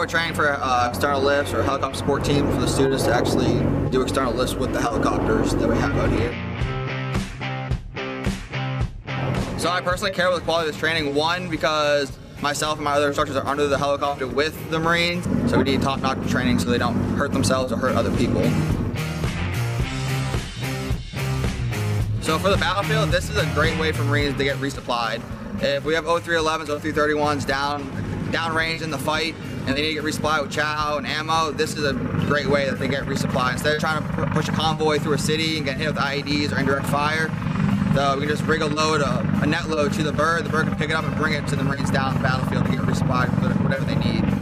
we're training for uh, external lifts or helicopter support team for the students to actually do external lifts with the helicopters that we have out here. So I personally care about the quality of this training. One, because myself and my other instructors are under the helicopter with the Marines, so we need top-notch training so they don't hurt themselves or hurt other people. So for the battlefield, this is a great way for Marines to get resupplied. If we have 0311s, 0331s down, downrange in the fight, and they need to get resupplied with chow and ammo, this is a great way that they get resupplied. Instead of trying to push a convoy through a city and get hit with IEDs or indirect fire, so we can just rig a load, a, a net load to the bird. The bird can pick it up and bring it to the Marines down the battlefield to get resupplied with whatever they need.